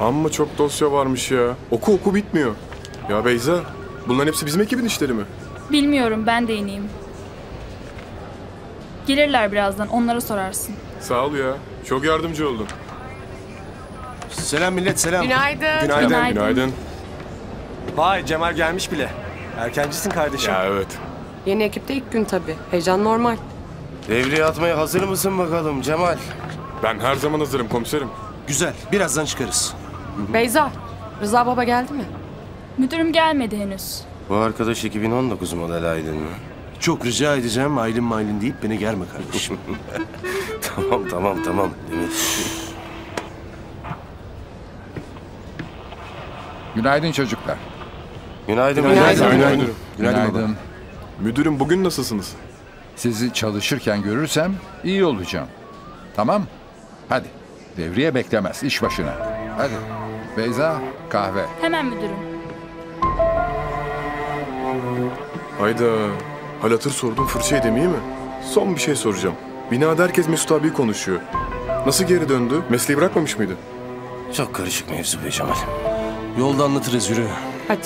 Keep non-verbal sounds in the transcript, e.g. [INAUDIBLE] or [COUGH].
Amma çok dosya varmış ya. Oku oku bitmiyor. Ya Beyza, bunların hepsi bizim ekibin işleri mi? Bilmiyorum ben de ineyim. Gelirler birazdan onlara sorarsın. Sağ ol ya. Çok yardımcı oldun. Selam millet selam. Günaydın. Günaydın. Günaydın. Günaydın. Vay Cemal gelmiş bile. Erkencisin kardeşim. Ya evet. Yeni ekipte ilk gün tabii. Heyecan normal. Devreye atmaya hazır mısın bakalım Cemal? Ben her zaman hazırım komiserim. Güzel. Birazdan çıkarız. Beyza, Rıza Baba geldi mi? Müdürüm gelmedi henüz. Bu arkadaş 2019 model Aydın mı? Çok rica edeceğim aylin maylin deyip beni germe kardeşim. [LAUGHS] Tamam tamam tamam. Günaydın çocuklar. Günaydın. Günaydın. Günaydın. müdürüm. Günaydın baba. Müdürüm bugün nasılsınız? Sizi çalışırken görürsem iyi olacağım. Tamam? Hadi. Devriye beklemez. iş başına. Hadi. Beyza kahve. Hemen müdürüm. Hayda. Hal hatır sordum fırça edemeyim mi? Son bir şey soracağım. Binada herkes Mesut abi konuşuyor. Nasıl geri döndü? Mesleği bırakmamış mıydı? Çok karışık mevzu be Cemal. Yolda anlatırız yürü. Hadi.